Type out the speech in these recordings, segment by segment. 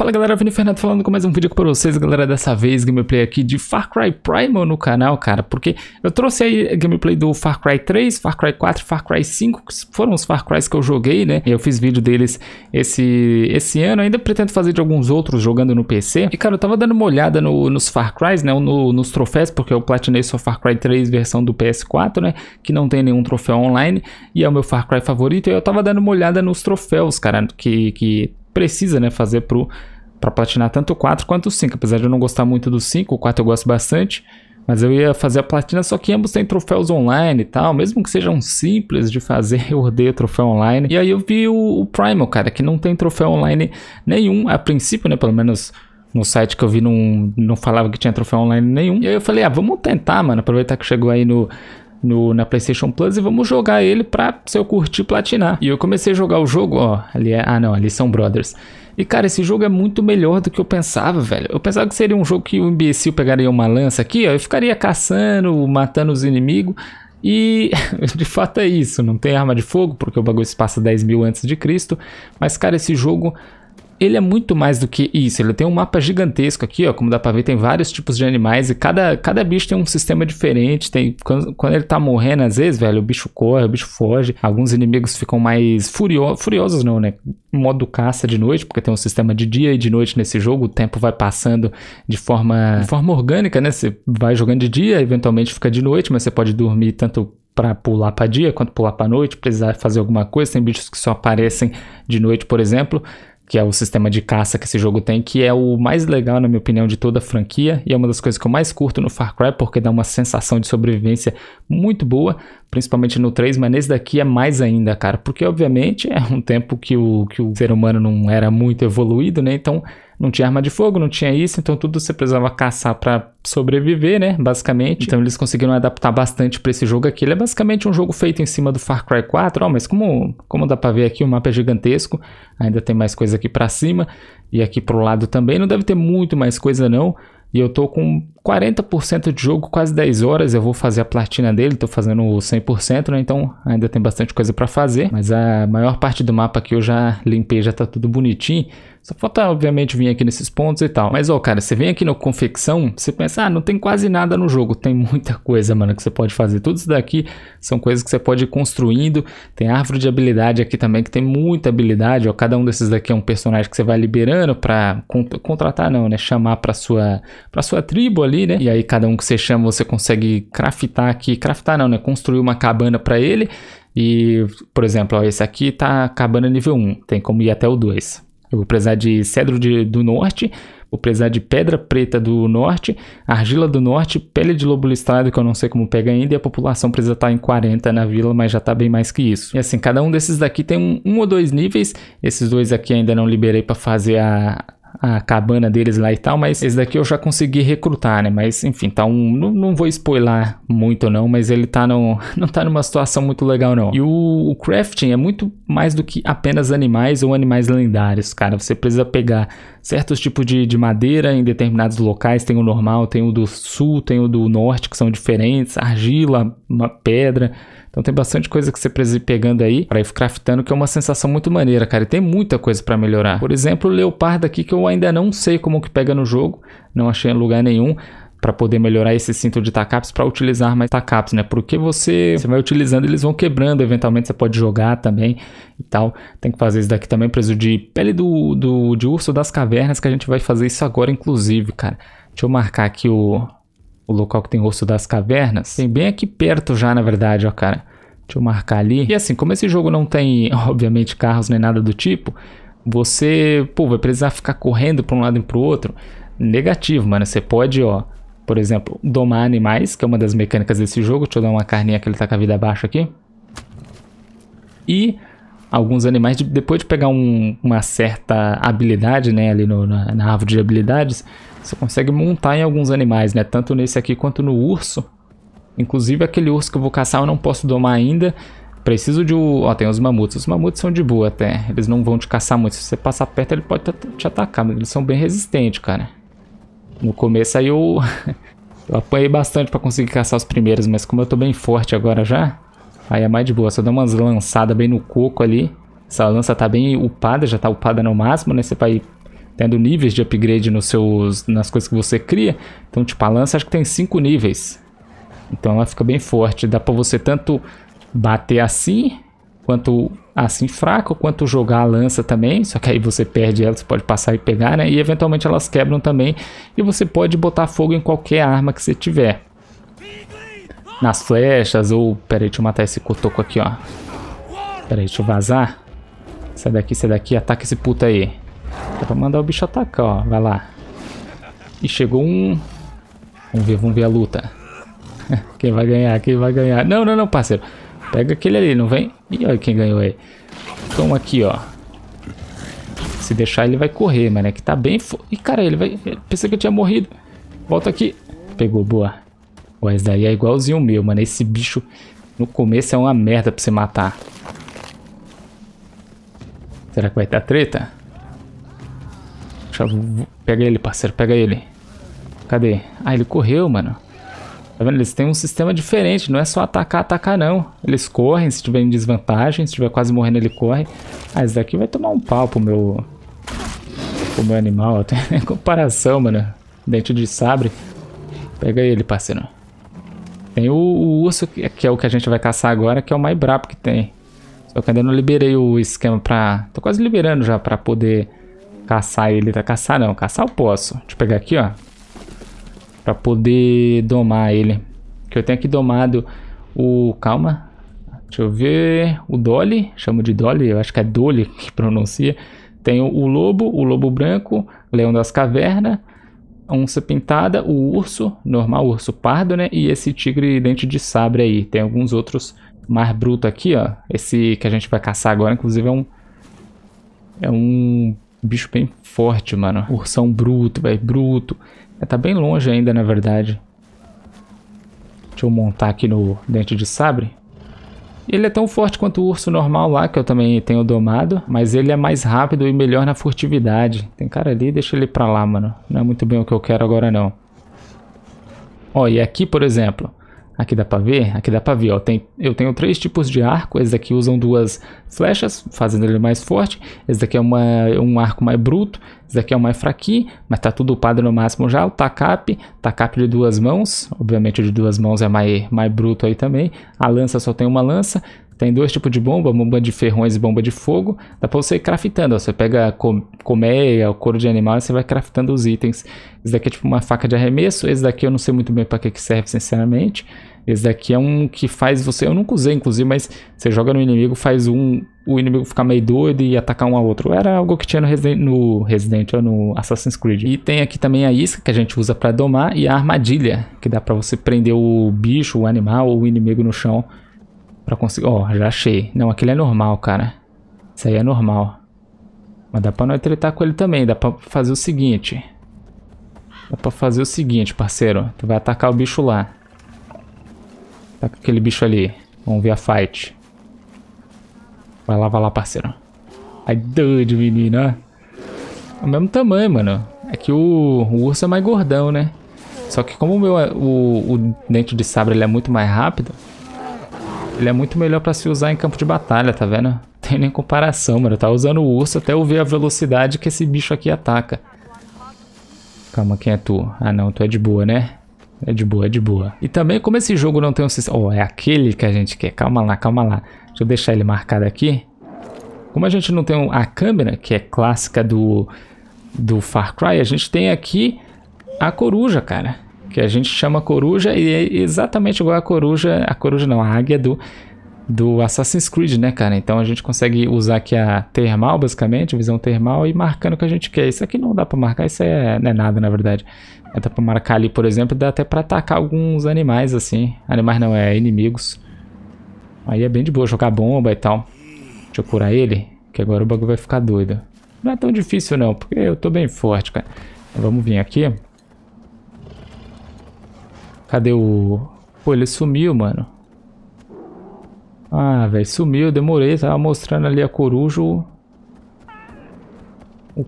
Fala galera, Vini Fernando falando com mais um vídeo aqui pra vocês, galera, dessa vez gameplay aqui de Far Cry Primal no canal, cara, porque eu trouxe aí gameplay do Far Cry 3, Far Cry 4 Far Cry 5, que foram os Far Crys que eu joguei, né, e eu fiz vídeo deles esse, esse ano, ainda pretendo fazer de alguns outros jogando no PC, e cara, eu tava dando uma olhada no, nos Far Crys, né, no, nos troféus, porque eu platinei só Far Cry 3 versão do PS4, né, que não tem nenhum troféu online, e é o meu Far Cry favorito, e eu tava dando uma olhada nos troféus, cara, que, que precisa, né, fazer para platinar tanto o 4 quanto o 5, apesar de eu não gostar muito do 5, o 4 eu gosto bastante, mas eu ia fazer a platina, só que ambos têm troféus online e tal, mesmo que sejam simples de fazer, eu odeio troféu online. E aí eu vi o, o Primal, cara, que não tem troféu online nenhum, a princípio, né, pelo menos no site que eu vi não, não falava que tinha troféu online nenhum. E aí eu falei, ah, vamos tentar, mano, aproveitar que chegou aí no, no, na PlayStation Plus e vamos jogar ele pra, se eu curtir, platinar. E eu comecei a jogar o jogo, ó, ali é, ah não, ali são brothers. E cara, esse jogo é muito melhor do que eu pensava, velho. Eu pensava que seria um jogo que o imbecil pegaria uma lança aqui, ó, e ficaria caçando, matando os inimigos. E de fato é isso, não tem arma de fogo, porque o bagulho se passa 10 mil antes de Cristo. Mas cara, esse jogo ele é muito mais do que isso. Ele tem um mapa gigantesco aqui, ó. Como dá pra ver, tem vários tipos de animais e cada, cada bicho tem um sistema diferente. Tem, quando, quando ele tá morrendo, às vezes, velho, o bicho corre, o bicho foge. Alguns inimigos ficam mais furio, furiosos, não, né? Modo caça de noite, porque tem um sistema de dia e de noite nesse jogo. O tempo vai passando de forma, de forma orgânica, né? Você vai jogando de dia, eventualmente fica de noite, mas você pode dormir tanto para pular para dia quanto pular para noite, precisar fazer alguma coisa. Tem bichos que só aparecem de noite, por exemplo que é o sistema de caça que esse jogo tem, que é o mais legal, na minha opinião, de toda a franquia, e é uma das coisas que eu mais curto no Far Cry, porque dá uma sensação de sobrevivência muito boa, principalmente no 3, mas nesse daqui é mais ainda, cara, porque obviamente é um tempo que o, que o ser humano não era muito evoluído, né, então não tinha arma de fogo, não tinha isso, então tudo você precisava caçar para sobreviver, né? Basicamente. Então eles conseguiram adaptar bastante para esse jogo aqui. Ele é basicamente um jogo feito em cima do Far Cry 4, ó, mas como, como dá para ver aqui, o mapa é gigantesco, ainda tem mais coisa aqui para cima e aqui pro lado também. Não deve ter muito mais coisa não. E eu tô com 40% de jogo, quase 10 horas. Eu vou fazer a platina dele, tô fazendo o 100%, né? Então ainda tem bastante coisa para fazer. Mas a maior parte do mapa aqui eu já limpei, já tá tudo bonitinho. Só falta, obviamente, vir aqui nesses pontos e tal. Mas, ó, cara, você vem aqui no confecção, você pensa, ah, não tem quase nada no jogo. Tem muita coisa, mano, que você pode fazer. Tudo isso daqui são coisas que você pode ir construindo. Tem árvore de habilidade aqui também, que tem muita habilidade, ó. Cada um desses daqui é um personagem que você vai liberando pra contratar, não, né? Chamar pra sua, pra sua tribo ali, né? E aí, cada um que você chama, você consegue craftar aqui. Craftar não, né? Construir uma cabana pra ele. E, por exemplo, ó, esse aqui tá cabana nível 1. Tem como ir até o 2. Eu vou precisar de cedro de, do norte, vou precisar de pedra preta do norte, argila do norte, pele de lobo listrado, que eu não sei como pega ainda, e a população precisa estar em 40 na vila, mas já está bem mais que isso. E assim, cada um desses daqui tem um, um ou dois níveis, esses dois aqui ainda não liberei para fazer a, a cabana deles lá e tal, mas esse daqui eu já consegui recrutar, né? Mas enfim, tá um. Não, não vou spoiler muito, não, mas ele tá no, não tá numa situação muito legal, não. E o, o crafting é muito mais do que apenas animais ou animais lendários, cara. Você precisa pegar certos tipos de, de madeira em determinados locais. Tem o normal, tem o do sul, tem o do norte, que são diferentes, argila, uma pedra. Então tem bastante coisa que você precisa ir pegando aí para ir craftando, que é uma sensação muito maneira, cara. E tem muita coisa para melhorar. Por exemplo, o leopardo aqui que eu ainda não sei como que pega no jogo, não achei lugar nenhum para poder melhorar esse cinto de tacaps para utilizar mais tacaps, né? Porque você, você vai utilizando, eles vão quebrando, eventualmente você pode jogar também e tal. Tem que fazer isso daqui também, preço de pele do, do de urso das cavernas, que a gente vai fazer isso agora inclusive, cara. Deixa eu marcar aqui o, o local que tem osso das cavernas. Tem bem aqui perto já, na verdade, ó, cara. Deixa eu marcar ali. E assim, como esse jogo não tem, obviamente, carros nem nada do tipo, você, pô, vai precisar ficar correndo para um lado e para o outro. Negativo, mano. Você pode, ó, por exemplo, domar animais, que é uma das mecânicas desse jogo. Deixa eu dar uma carninha que ele tá com a vida baixa aqui. E alguns animais, depois de pegar um, uma certa habilidade, né, ali no, na, na árvore de habilidades, você consegue montar em alguns animais, né? Tanto nesse aqui quanto no urso. Inclusive aquele urso que eu vou caçar eu não posso domar ainda. Preciso de... Ó, tem os mamutos. Os mamutos são de boa até. Eles não vão te caçar muito. Se você passar perto, ele pode te atacar. Mas eles são bem resistentes, cara. No começo aí eu... eu apanhei bastante pra conseguir caçar os primeiros. Mas como eu tô bem forte agora já... Aí é mais de boa. Só dá umas lançadas bem no coco ali. Essa lança tá bem upada. Já tá upada no máximo, né? Você vai tendo níveis de upgrade nos seus, nas coisas que você cria. Então, tipo, a lança acho que tem 5 níveis. Então ela fica bem forte. Dá pra você tanto bater assim, quanto assim fraco, quanto jogar a lança também. Só que aí você perde ela, você pode passar e pegar, né? E eventualmente elas quebram também. E você pode botar fogo em qualquer arma que você tiver. Nas flechas, ou... Pera aí, deixa eu matar esse cotoco aqui, ó. Pera aí, deixa eu vazar. Sai daqui, sai daqui, ataca esse puta aí. Dá pra mandar o bicho atacar, ó. Vai lá. E chegou um... Vamos ver, vamos ver a luta. quem vai ganhar, quem vai ganhar. Não, não, não, parceiro. Pega aquele ali, não vem? Ih, olha quem ganhou aí. Então aqui, ó. Se deixar ele vai correr, mano. É que tá bem... Fo... Ih, cara, ele vai... Pensei que eu tinha morrido. Volta aqui. Pegou, boa. Ué, esse daí é igualzinho o meu, mano. Esse bicho no começo é uma merda pra você matar. Será que vai ter treta? Deixa eu... Pega ele, parceiro. Pega ele. Cadê? Ah, ele correu, mano. Tá vendo? Eles têm um sistema diferente, não é só atacar, atacar não. Eles correm se tiver em desvantagem, se tiver quase morrendo ele corre. Ah, esse daqui vai tomar um pau pro meu... Pro meu animal, tem comparação, mano. Dente de sabre. Pega ele, parceiro. Tem o, o urso, que, que é o que a gente vai caçar agora, que é o mais brabo que tem. Só que ainda não liberei o esquema pra... Tô quase liberando já pra poder caçar ele. Tá caçar não, caçar eu posso. Deixa eu pegar aqui, ó. Pra poder domar ele. Que eu tenho aqui domado o... Calma. Deixa eu ver. O Dolly. Chamo de Dolly. Eu acho que é Dolly que pronuncia. Tem o lobo, o lobo branco, leão das cavernas, onça pintada, o urso, normal, urso pardo, né? E esse tigre dente de sabre aí. Tem alguns outros mais bruto aqui, ó. Esse que a gente vai caçar agora, inclusive, é um... É um bicho bem forte, mano. Ursão bruto, velho, bruto. É, tá bem longe ainda, na verdade. Deixa eu montar aqui no dente de sabre. Ele é tão forte quanto o urso normal lá, que eu também tenho domado. Mas ele é mais rápido e melhor na furtividade. Tem cara ali, deixa ele pra lá, mano. Não é muito bem o que eu quero agora, não. Ó, e aqui, por exemplo... Aqui dá pra ver? Aqui dá pra ver, ó. Tem, eu tenho três tipos de arco. Esse daqui usam duas flechas, fazendo ele mais forte. Esse daqui é uma, um arco mais bruto. Esse daqui é o mais fraquinho, mas tá tudo upado no máximo já. O Takap, Takap de duas mãos. Obviamente de duas mãos é mais, mais bruto aí também. A lança só tem uma lança. Tem dois tipos de bomba, bomba de ferrões e bomba de fogo. Dá pra você ir craftando. Você pega colmeia, o couro de animal e você vai craftando os itens. Esse daqui é tipo uma faca de arremesso. Esse daqui eu não sei muito bem para que, que serve, sinceramente. Esse daqui é um que faz você... Eu nunca usei, inclusive, mas você joga no inimigo, faz um... O inimigo ficar meio doido e atacar um ao outro. Era algo que tinha no Resident, no Resident ou no Assassin's Creed. E tem aqui também a isca, que a gente usa para domar, e a armadilha, que dá para você prender o bicho, o animal ou o inimigo no chão. Pra conseguir... Ó, oh, já achei. Não, aquele é normal, cara. Isso aí é normal. Mas dá pra não tretar com ele também. Dá pra fazer o seguinte. Dá pra fazer o seguinte, parceiro. Tu vai atacar o bicho lá. Tá com aquele bicho ali. Vamos ver a fight. Vai lá, vai lá, parceiro. Ai, doido, menino. É o mesmo tamanho, mano. É que o, o, urso é mais gordão, né? Só que como o, meu, o, o dente de sabre ele é muito mais rápido, ele é muito melhor pra se usar em campo de batalha, tá vendo? Tem nem comparação, mano. Tá usando o urso até eu ver a velocidade que esse bicho aqui ataca. Calma, quem é tu? Ah, não, tu é de boa, né? É de boa, é de boa. E também, como esse jogo não tem um sistema... Oh, é aquele que a gente quer. Calma lá, calma lá. Deixa eu deixar ele marcado aqui. Como a gente não tem a câmera, que é clássica do, do Far Cry, a gente tem aqui a coruja, cara. Que a gente chama coruja e é exatamente igual a coruja... A coruja não, a águia do, do Assassin's Creed, né, cara? Então a gente consegue usar aqui a termal, basicamente, visão termal e marcando o que a gente quer. Isso aqui não dá pra marcar, isso é, não é nada, na verdade. Dá pra marcar ali, por exemplo, dá até pra atacar alguns animais, assim. Animais não, é inimigos. Aí é bem de boa jogar bomba e tal. Deixa eu curar ele, que agora o bagulho vai ficar doido. Não é tão difícil não, porque eu tô bem forte, cara. Vamos vir aqui. Cadê o... Pô, ele sumiu, mano. Ah, velho, sumiu, demorei. Tava mostrando ali a coruja. O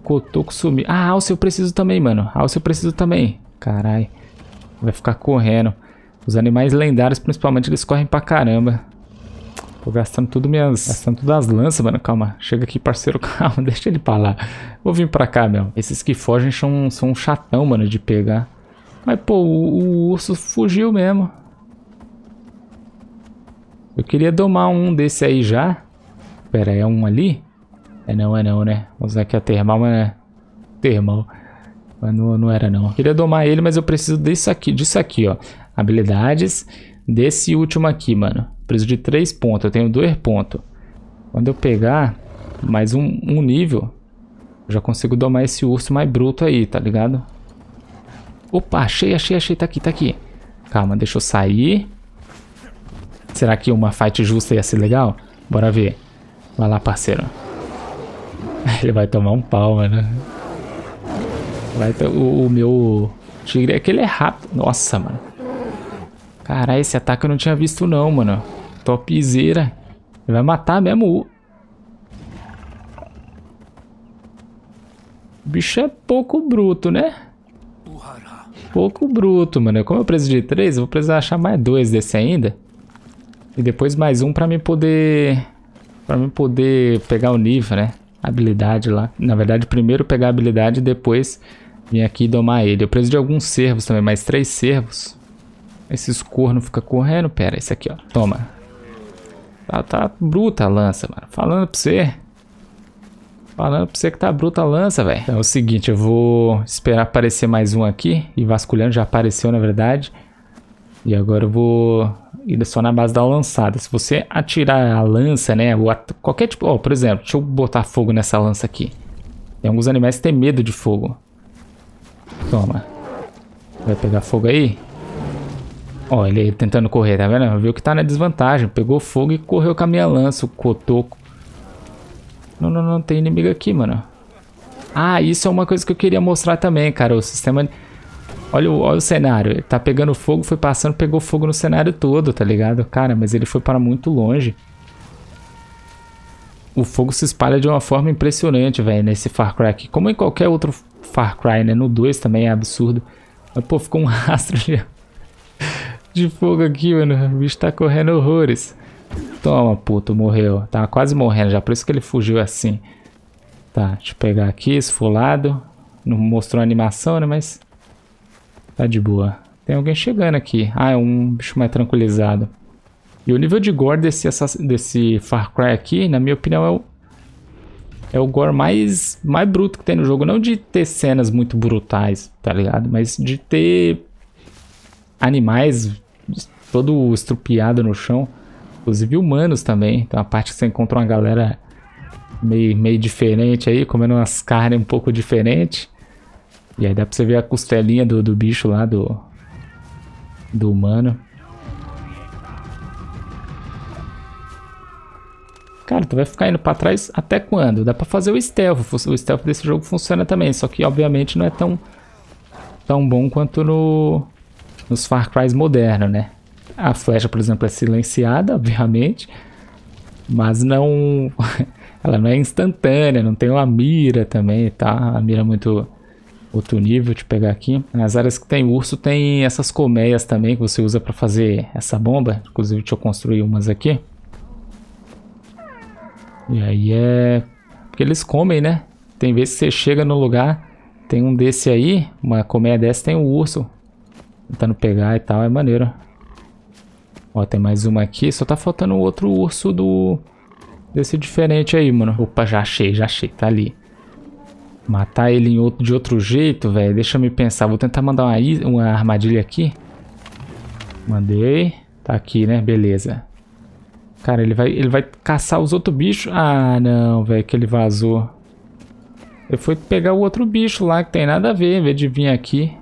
cotoco sumiu. Ah, alce eu preciso também, mano. Alce eu preciso também. Carai. Vai ficar correndo. Os animais lendários, principalmente, eles correm pra caramba. Tô gastando tudo minhas... Gastando tudo as lanças, mano. Calma. Chega aqui, parceiro. Calma, deixa ele pra lá. Vou vir pra cá, meu. Esses que fogem são, são um chatão, mano, de pegar. Mas, pô, o, o urso fugiu mesmo. Eu queria domar um desse aí já. Pera, é um ali? É não, é não, né? Vou usar aqui a termal, mas é... Termal. Mas não, não era não. Eu queria domar ele, mas eu preciso disso aqui, disso aqui, ó. Habilidades desse último aqui, mano. Preciso de 3 pontos. Eu tenho 2 pontos. Quando eu pegar mais um, um nível, eu já consigo domar esse urso mais bruto aí, tá ligado? Opa, achei, achei, achei. Tá aqui, tá aqui. Calma, deixa eu sair. Será que uma fight justa ia ser legal? Bora ver. Vai lá, parceiro. Ele vai tomar um pau, mano. Vai o, o meu tigre... É ele é rápido. Nossa, mano. Caralho, esse ataque eu não tinha visto não, mano. Topzera. Ele vai matar mesmo. O bicho é pouco bruto, né? Pouco bruto, mano. Como eu preciso de três, eu vou precisar achar mais dois desse ainda. E depois mais um pra mim poder... Pra mim poder pegar o nível, né? Habilidade lá. Na verdade, primeiro pegar a habilidade e depois vir aqui domar ele. Eu preciso de alguns servos também, mais três servos. Esses corno fica correndo. Pera, esse aqui, ó. Toma. Tá, tá bruta a lança, mano. Falando pra você. Falando pra você que tá bruta a lança, velho. Então é o seguinte, eu vou esperar aparecer mais um aqui. E vasculhando, já apareceu, na verdade. E agora eu vou ir só na base da lançada. Se você atirar a lança, né? Ou qualquer tipo... Ó, oh, por exemplo, deixa eu botar fogo nessa lança aqui. Tem alguns animais que têm medo de fogo. Toma. Vai pegar fogo aí? Ó, ele tentando correr, tá vendo? Viu que tá na desvantagem. Pegou fogo e correu com a minha lança, o cotoco. Não, não, não. Tem inimigo aqui, mano. Ah, isso é uma coisa que eu queria mostrar também, cara. O sistema... Olha o, olha o cenário. Ele tá pegando fogo, foi passando, pegou fogo no cenário todo, tá ligado? Cara, mas ele foi para muito longe. O fogo se espalha de uma forma impressionante, velho, nesse Far Cry aqui. Como em qualquer outro Far Cry, né? No 2 também é absurdo. Mas, pô, ficou um rastro de de fogo aqui, mano. O bicho tá correndo horrores. Toma, puto, morreu. Tava quase morrendo já, por isso que ele fugiu assim. Tá, deixa eu pegar aqui, esfolado. Não mostrou animação, né, mas... Tá de boa. Tem alguém chegando aqui. Ah, é um bicho mais tranquilizado. E o nível de gore desse, desse Far Cry aqui, na minha opinião, é o... É o gore mais, mais bruto que tem no jogo. Não de ter cenas muito brutais, tá ligado? Mas de ter animais todo estrupiado no chão. Inclusive humanos também. Tem uma parte que você encontra uma galera meio, meio diferente aí, comendo umas carnes um pouco diferentes. E aí dá pra você ver a costelinha do, do bicho lá, do, do humano. Cara, tu vai ficar indo pra trás até quando? Dá pra fazer o stealth. O stealth desse jogo funciona também, só que obviamente não é tão, tão bom quanto no, nos Far Cry modernos, né? A flecha, por exemplo, é silenciada, obviamente, mas não... ela não é instantânea, não tem uma mira também, tá? A mira é muito outro nível de pegar aqui. Nas áreas que tem urso tem essas colmeias também que você usa para fazer essa bomba. Inclusive deixa eu construir umas aqui. E aí é... Porque eles comem, né? Tem vezes que você chega no lugar, tem um desse aí, uma colmeia dessa tem um urso tentando pegar e tal, é maneiro. Ó, tem mais uma aqui. Só tá faltando outro urso do... Desse diferente aí, mano. Opa, já achei, já achei. Tá ali. Matar ele outro, de outro jeito, velho. Deixa eu me pensar. Vou tentar mandar uma, uma armadilha aqui. Mandei. Tá aqui, né? Beleza. Cara, ele vai, ele vai caçar os outros bichos. Ah, não, velho, que ele vazou. Ele foi pegar o outro bicho lá, que tem nada a ver, em vez de vir aqui.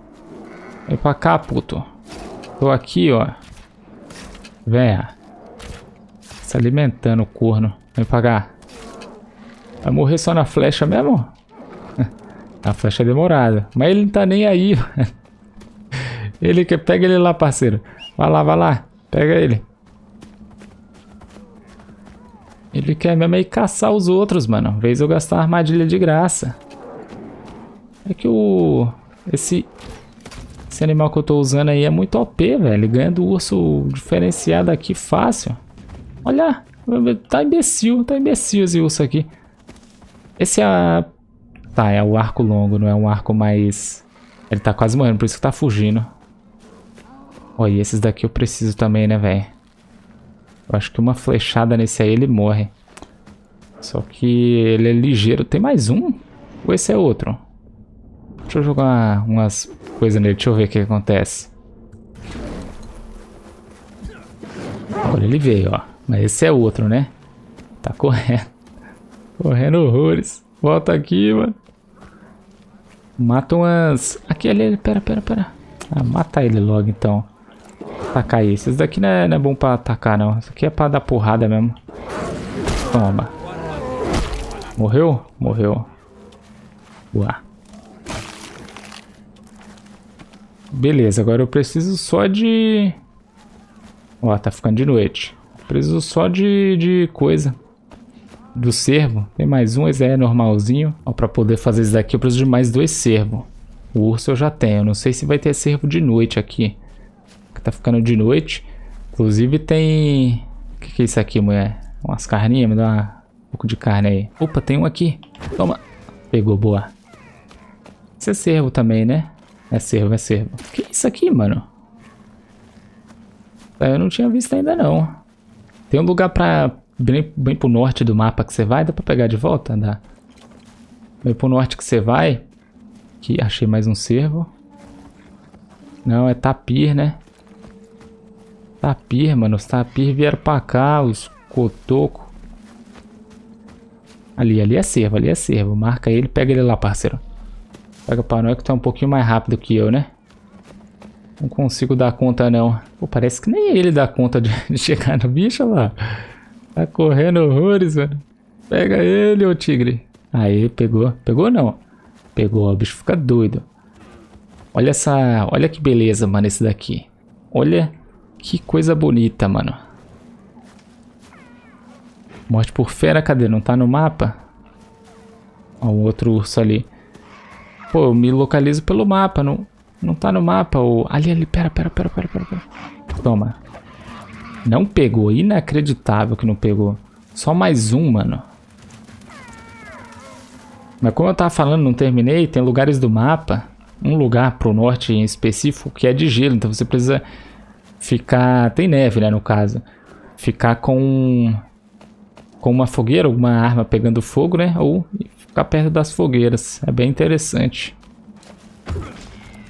Vem pra cá, puto. Tô aqui, ó. Venha. Se alimentando, corno. Vem cá. Vai morrer só na flecha mesmo? a flecha é demorada. Mas ele não tá nem aí. ele quer... Pega ele lá, parceiro. Vai lá, vai lá. Pega ele. Ele quer mesmo aí caçar os outros, mano. Vez eu gastar armadilha de graça. É que o... Esse esse animal que eu tô usando aí é muito OP, velho. Ganha do urso diferenciado aqui fácil. Olha. Tá imbecil, tá imbecil esse urso aqui. Esse é a... Tá, é o arco longo, não é um arco mais... Ele tá quase morrendo, por isso que tá fugindo. Olha, esses daqui eu preciso também, né, velho? Eu acho que uma flechada nesse aí ele morre. Só que ele é ligeiro. Tem mais um? Ou esse é outro? Deixa eu jogar umas coisas nele. Deixa eu ver o que acontece. Olha, ele veio, ó. Mas esse é outro, né? Tá correndo. Correndo horrores. Volta aqui, mano. Mata umas... Aqui, ali, ali. Pera, pera, pera. Ah, mata ele logo, então. Atacar esse. Esse daqui não é, não é bom pra atacar, não. Isso aqui é pra dar porrada mesmo. Toma. Morreu? Morreu. Boa. Beleza, agora eu preciso só de... Ó, tá ficando de noite. Preciso só de, de coisa. Do cervo. Tem mais um, esse é normalzinho. Ó, pra poder fazer isso daqui eu preciso de mais dois cervos. O urso eu já tenho. Não sei se vai ter cervo de noite aqui. Tá ficando de noite. Inclusive tem... O que, que é isso aqui, mulher? Umas carninhas? Me dá uma... um pouco de carne aí. Opa, tem um aqui. Toma. Pegou, boa. Isso é cervo também, né? É cervo, é cervo. O que é isso aqui, mano? Eu não tinha visto ainda não. Tem um lugar pra... Bem, bem pro norte do mapa que você vai. Dá pra pegar de volta? Dá. Bem pro norte que você vai. Aqui, achei mais um cervo. Não, é tapir, né? Tapir, mano. Os tapir vieram pra cá. Os cotoco. Ali, ali é cervo, ali é cervo. Marca ele, pega ele lá, parceiro. Pega pra nós que tá um pouquinho mais rápido que eu, né? Não consigo dar conta, não. Pô, parece que nem ele dá conta de, de chegar no bicho, lá. Tá correndo horrores, mano. Pega ele, ô tigre. Aí, pegou. Pegou não. Pegou, o bicho fica doido. Olha essa... Olha que beleza, mano, esse daqui. Olha que coisa bonita, mano. Morte por fera, cadê? Não tá no mapa? Ó, o outro urso ali. Pô, eu me localizo pelo mapa, não... Não tá no mapa o... Ali, ali, pera, pera, pera, pera, pera, pera. Toma. Não pegou. Inacreditável que não pegou. Só mais um, mano. Mas como eu tava falando, não terminei, tem lugares do mapa. Um lugar pro norte em específico que é de gelo. Então você precisa ficar... Tem neve, né, no caso. Ficar com... Com uma fogueira, alguma arma pegando fogo, né? Ou ficar perto das fogueiras. É bem interessante.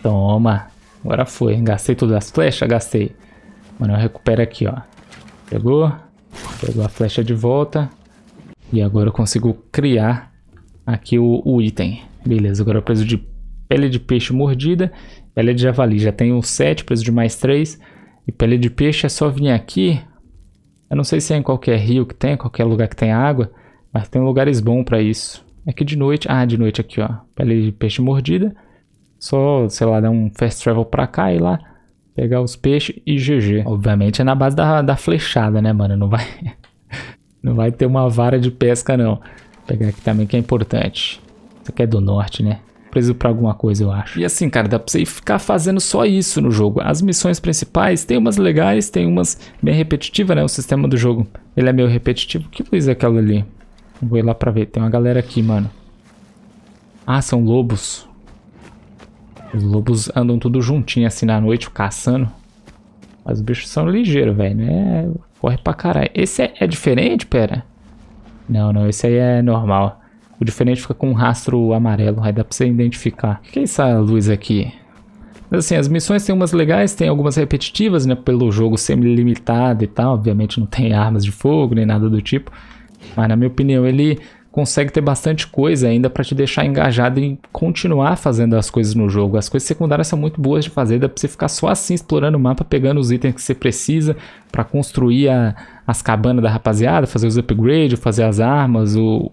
Toma. Agora foi. Gastei todas as flechas? Gastei. Mano, eu recupero aqui, ó. Pegou. Pegou a flecha de volta. E agora eu consigo criar aqui o, o item. Beleza, agora eu preciso de pele de peixe mordida. Pele de javali. Já tenho 7, preciso de mais 3. E pele de peixe é só vir aqui. Eu não sei se é em qualquer rio que tem, qualquer lugar que tem água. Mas tem lugares bons pra isso. Aqui de noite. Ah, de noite aqui, ó. Pele de peixe mordida. Só, sei lá, dar um fast travel pra cá e lá, pegar os peixes e GG. Obviamente é na base da, da flechada, né, mano? Não vai, não vai ter uma vara de pesca, não. Vou pegar aqui também que é importante. Isso aqui é do norte, né? Preso pra alguma coisa, eu acho. E assim, cara, dá pra você ficar fazendo só isso no jogo. As missões principais, tem umas legais, tem umas bem repetitivas, né? O sistema do jogo, ele é meio repetitivo. Que luz é aquela ali? Vou ir lá pra ver. Tem uma galera aqui, mano. Ah, são lobos. Os lobos andam tudo juntinho assim na noite, caçando. Mas os bichos são ligeiros, velho. Né? Corre pra caralho. Esse é, é, diferente, pera? Não, não. Esse aí é normal. O diferente fica com um rastro amarelo. Aí dá pra você identificar. O que é essa luz aqui? Assim, as missões tem umas legais, tem algumas repetitivas, né? Pelo jogo semi-limitado e tal. Obviamente não tem armas de fogo nem nada do tipo. Mas na minha opinião ele consegue ter bastante coisa ainda para te deixar engajado em continuar fazendo as coisas no jogo. As coisas secundárias são muito boas de fazer, dá pra você ficar só assim explorando o mapa, pegando os itens que você precisa para construir a, as cabanas da rapaziada, fazer os upgrades, fazer as armas, o...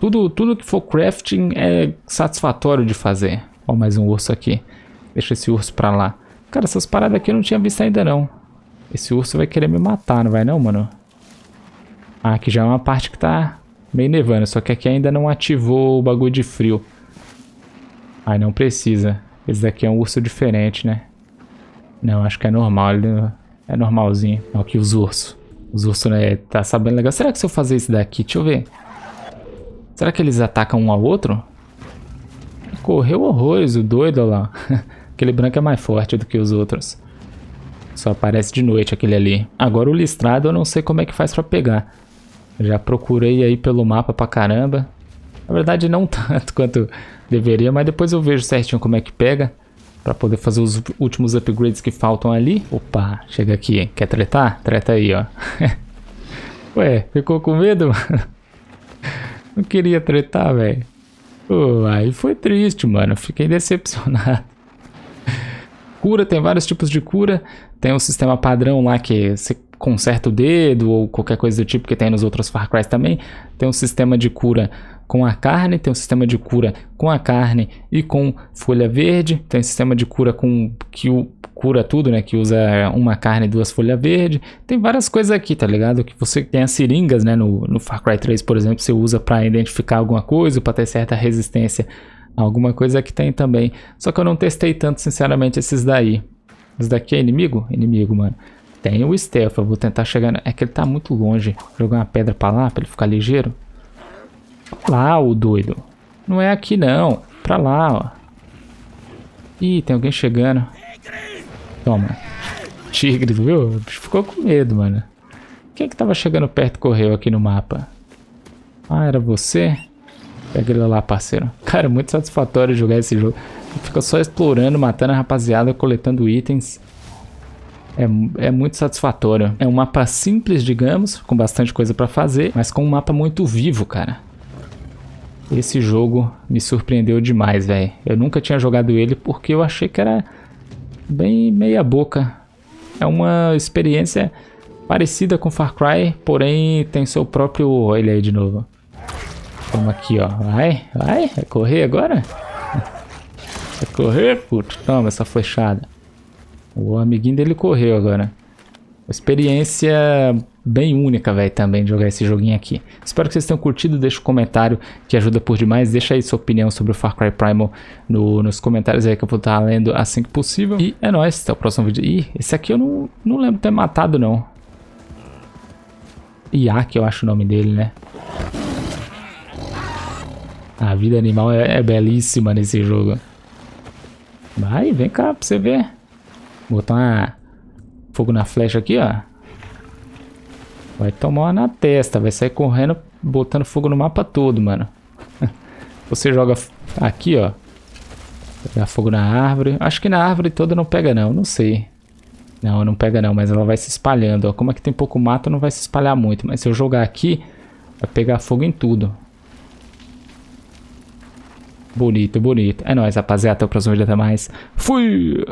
tudo, tudo que for crafting é satisfatório de fazer. Ó, mais um urso aqui. Deixa esse urso pra lá. Cara, essas paradas aqui eu não tinha visto ainda não. Esse urso vai querer me matar, não vai não, mano? Ah, aqui já é uma parte que tá Meio nevando, só que aqui ainda não ativou o bagulho de frio. Ai, não precisa. Esse daqui é um urso diferente, né? Não, acho que é normal. Ele é normalzinho. Olha aqui os ursos. Os ursos, né, tá sabendo legal. Será que se eu fazer isso daqui, deixa eu ver. Será que eles atacam um ao outro? Correu horrores, o doido lá. aquele branco é mais forte do que os outros. Só aparece de noite aquele ali. Agora o listrado eu não sei como é que faz pra pegar. Já procurei aí pelo mapa pra caramba. Na verdade não tanto quanto deveria, mas depois eu vejo certinho como é que pega. Pra poder fazer os últimos upgrades que faltam ali. Opa, chega aqui. Quer tretar? Treta aí, ó. Ué, ficou com medo? Não queria tretar, velho. Aí foi triste, mano. Fiquei decepcionado. Cura, tem vários tipos de cura. Tem um sistema padrão lá que você conserta o dedo ou qualquer coisa do tipo que tem nos outros Far Cry também. Tem um sistema de cura com a carne, tem um sistema de cura com a carne e com folha verde. Tem um sistema de cura com que o cura tudo, né? Que usa uma carne e duas folhas verdes. Tem várias coisas aqui, tá ligado? Que você tem as seringas, né? No, no Far Cry 3, por exemplo, você usa para identificar alguma coisa, para ter certa resistência a alguma coisa que tem também. Só que eu não testei tanto, sinceramente, esses daí. Esse daqui é inimigo? Inimigo, mano. Tem o eu vou tentar chegar... É que ele tá muito longe. Jogar uma pedra pra lá, pra ele ficar ligeiro. Lá, o doido. Não é aqui, não. Pra lá, ó. Ih, tem alguém chegando. Toma. Tigre, viu? Ficou com medo, mano. Quem é que tava chegando perto e correu aqui no mapa? Ah, era você? Pega ele lá, parceiro. Cara, muito satisfatório jogar esse jogo. Fica só explorando, matando a rapaziada, coletando itens. É, é, muito satisfatório. É um mapa simples, digamos, com bastante coisa pra fazer, mas com um mapa muito vivo, cara. Esse jogo me surpreendeu demais, velho. Eu nunca tinha jogado ele porque eu achei que era bem meia boca. É uma experiência parecida com Far Cry, porém tem seu próprio... Olha aí de novo. Vamos aqui, ó. Vai, vai. Vai correr agora? Vai correr, puto? Toma essa flechada. O amiguinho dele correu agora. Experiência bem única, velho, também de jogar esse joguinho aqui. Espero que vocês tenham curtido, deixa um comentário que ajuda por demais. Deixa aí sua opinião sobre o Far Cry Primal no, nos comentários aí que eu vou estar lendo assim que possível. E é nóis, até o próximo vídeo. Ih, esse aqui eu não, não lembro ter matado, não. Iak, eu acho o nome dele, né? A vida animal é, é belíssima nesse jogo. Vai, vem cá pra você ver. Botar fogo na flecha aqui, ó. Vai tomar uma na testa, vai sair correndo, botando fogo no mapa todo, mano. Você joga aqui, ó. Pegar fogo na árvore. Acho que na árvore toda não pega não, não sei. Não, não pega não, mas ela vai se espalhando, ó. Como aqui tem pouco mato, não vai se espalhar muito. Mas se eu jogar aqui, vai pegar fogo em tudo. Bonito, bonito. É nóis, rapaziada. Até o próximo vídeo. Até mais. Fui!